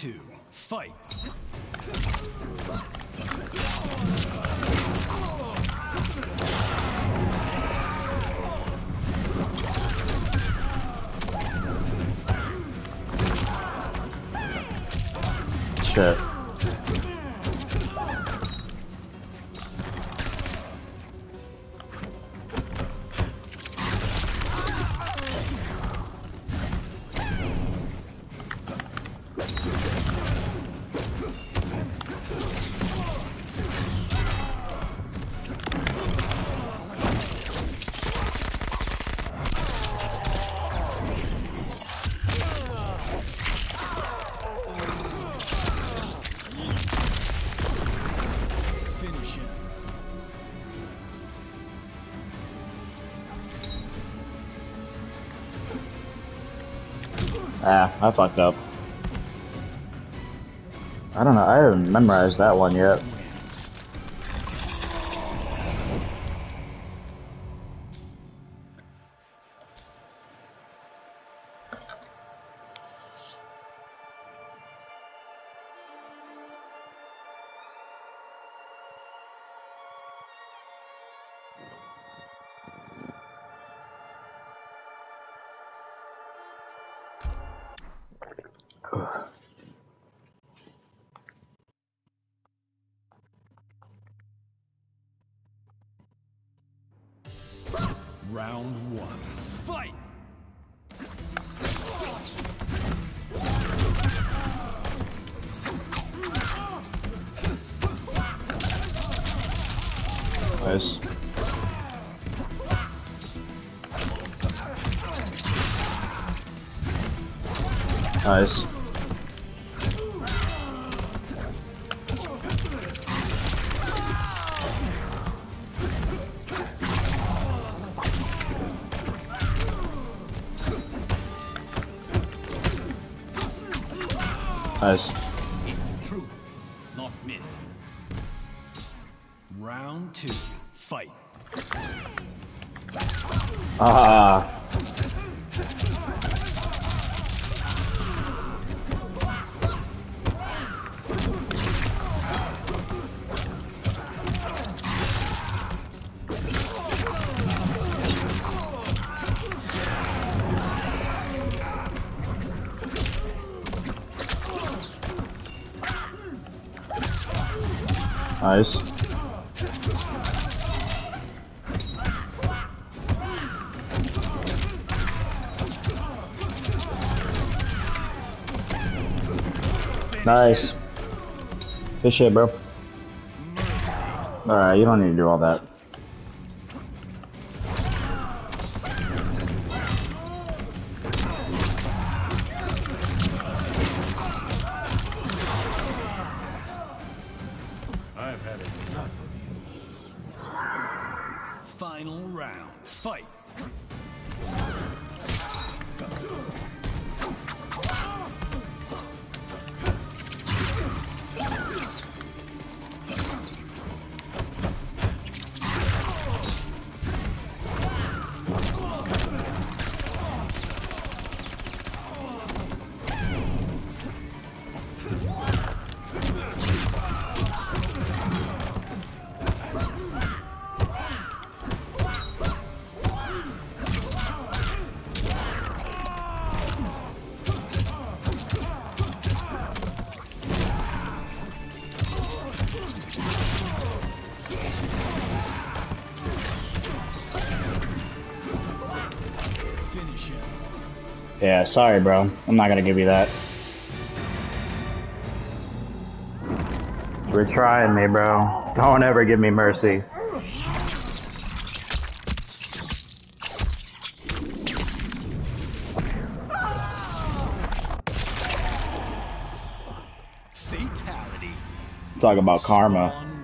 Two. Fight. Shit. Him. Ah, I fucked up. I don't know, I haven't memorized that one yet. Round one. Fight. Nice. Nice. Nice. True. Not mid. Round two. Fight. Ah. Nice. Nice. Good shit, bro. Alright, you don't need to do all that. I've had enough of you. Final round. Fight. Yeah, sorry, bro. I'm not gonna give you that. You're trying me, bro. Don't ever give me mercy. Fatality. Talk about karma. Spawn